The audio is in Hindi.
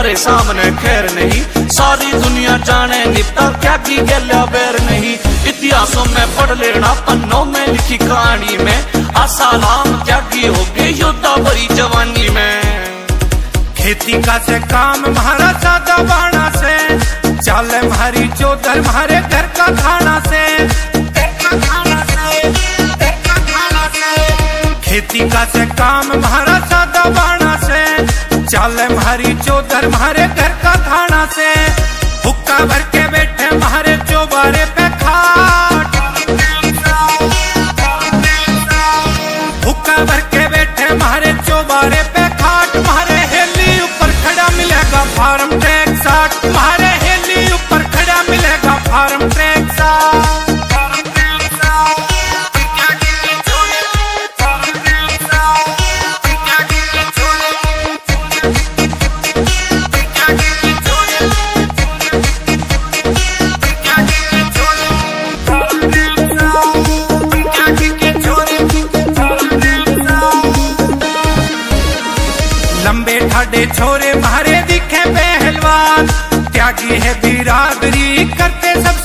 तेरे सामने खैर नहीं। सारी दुनिया जाने निपटा, क्या की गल्या बैर नहीं। इतिहासों में पढ़ लेना, पन्नों में लिखी कहानी में। आसालाम त्यागी हो गए योद्धा भरी जवानी में। खेती का से काम महारा सादा बाणा से। चाल मारी चौधर मारे, घर का खाना से। खेती का से काम महारा मारी चौधर मारे घर का थाना से। हुक्का भर के बैठे मारे ठाडे छोरे मारे दिखे पहलवान। त्यागी है बिरादरी करते सब